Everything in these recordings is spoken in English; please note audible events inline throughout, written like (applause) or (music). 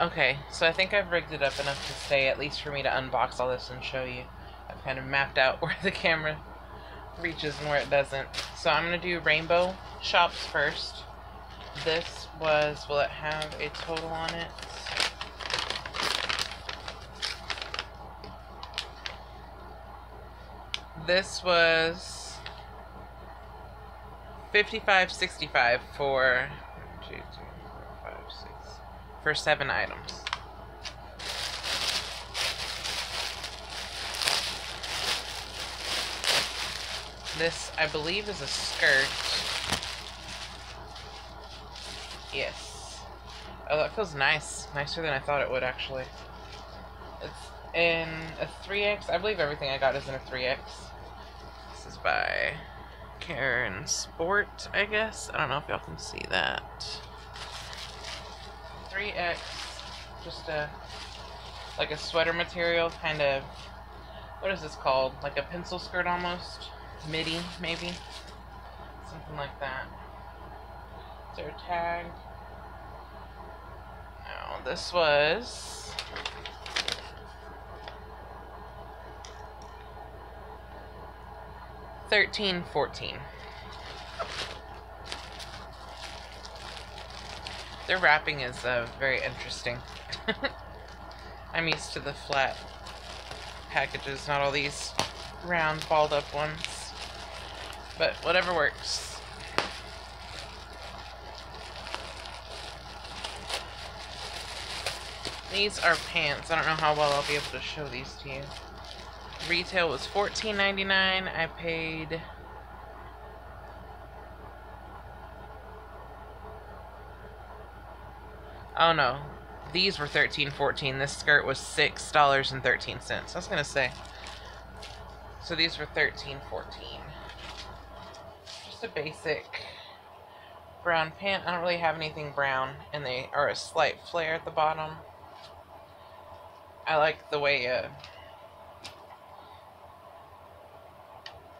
Okay, so I think I've rigged it up enough to stay, at least for me to unbox all this and show you. I've kind of mapped out (laughs) where the camera reaches and where it doesn't. So I'm going to do rainbow shops first. This was, will it have a total on it? This was 55.65 for two, six, for seven items. This, I believe, is a skirt. Yes. Oh, that feels nice. Nicer than I thought it would, actually. It's in a 3X. I believe everything I got is in a 3X. This is by Karen Sport, I guess. I don't know if y'all can see that. 3X. Just a, like a sweater material, kind of, what is this called? Like a pencil skirt almost? midi, maybe. Something like that. Is there a tag? No, this was... Thirteen, fourteen. Their wrapping is uh, very interesting. (laughs) I'm used to the flat packages, not all these round, balled up ones. But whatever works. These are pants. I don't know how well I'll be able to show these to you. Retail was $14.99. I paid... Oh no. These were $13.14. This skirt was $6.13. I was to say. So these were $13.14 just a basic brown pant. I don't really have anything brown, and they are a slight flare at the bottom. I like the way uh,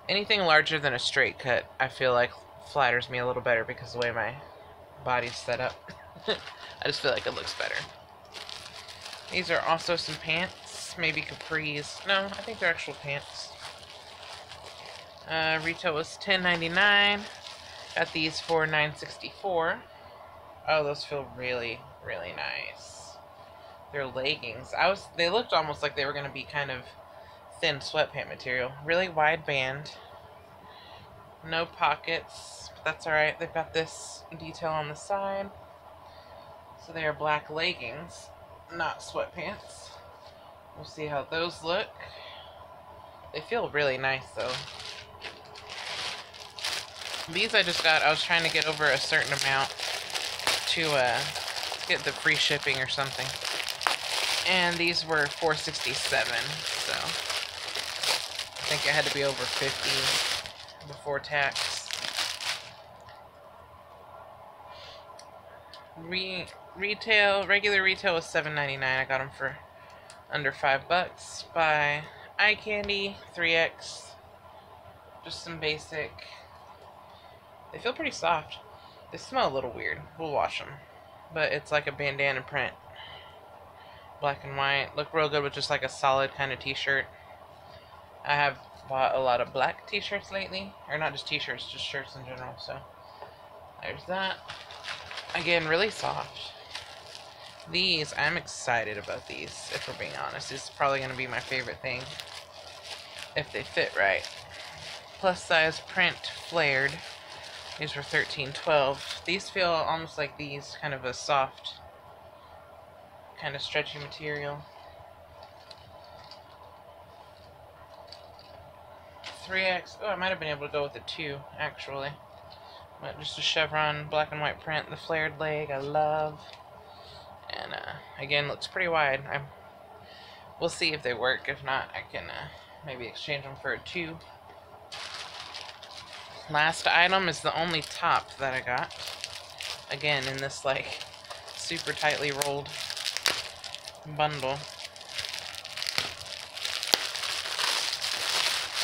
anything larger than a straight cut, I feel like flatters me a little better because the way my body's set up. (laughs) (laughs) I just feel like it looks better. These are also some pants, maybe capris. No, I think they're actual pants. Uh, retail was $10.99. Got these for $9.64. Oh, those feel really, really nice. They're leggings. I was. They looked almost like they were going to be kind of thin sweatpant material. Really wide band. No pockets. But that's alright. They've got this detail on the side. So they are black leggings, not sweatpants. We'll see how those look. They feel really nice though. These I just got, I was trying to get over a certain amount to uh, get the free shipping or something. And these were 467 so I think it had to be over 50 before tax. Re retail, regular retail was 7.99. I got them for under 5 bucks by Eye Candy 3X. Just some basic they feel pretty soft. They smell a little weird. We'll wash them. But it's like a bandana print. Black and white. Look real good with just like a solid kind of t-shirt. I have bought a lot of black t-shirts lately. Or not just t-shirts, just shirts in general. So there's that. Again, really soft. These, I'm excited about these, if we're being honest. This is probably going to be my favorite thing. If they fit right. Plus size print flared. These were 13.12. These feel almost like these, kind of a soft, kind of stretchy material. 3X. Oh, I might have been able to go with a 2, actually. But just a chevron, black and white print, the flared leg, I love. And, uh, again, looks pretty wide. I'm, we'll see if they work. If not, I can uh, maybe exchange them for a 2. Last item is the only top that I got. Again, in this, like, super tightly rolled bundle.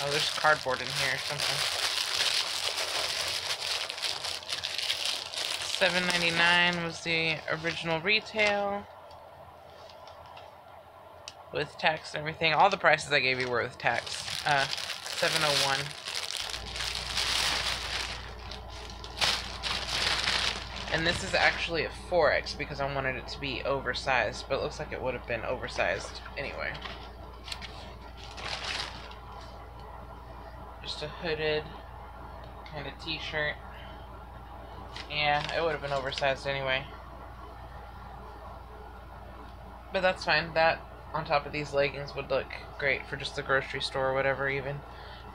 Oh, there's cardboard in here or something. $7.99 was the original retail. with tax and everything. All the prices I gave you were with tax. Uh, 701. And this is actually a 4X because I wanted it to be oversized, but it looks like it would have been oversized anyway. Just a hooded kind of t-shirt. Yeah, it would have been oversized anyway. But that's fine. That on top of these leggings would look great for just the grocery store or whatever even.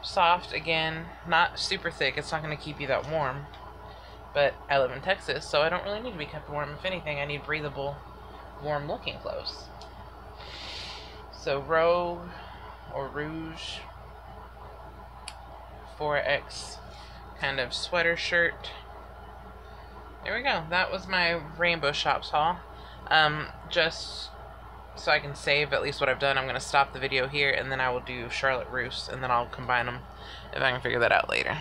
Soft, again, not super thick. It's not going to keep you that warm. But I live in Texas, so I don't really need to be kept warm. If anything, I need breathable, warm looking clothes. So Rogue or Rouge 4X kind of sweater shirt. There we go. That was my Rainbow Shops haul. Um, just so I can save at least what I've done, I'm going to stop the video here and then I will do Charlotte Russe and then I'll combine them if I can figure that out later.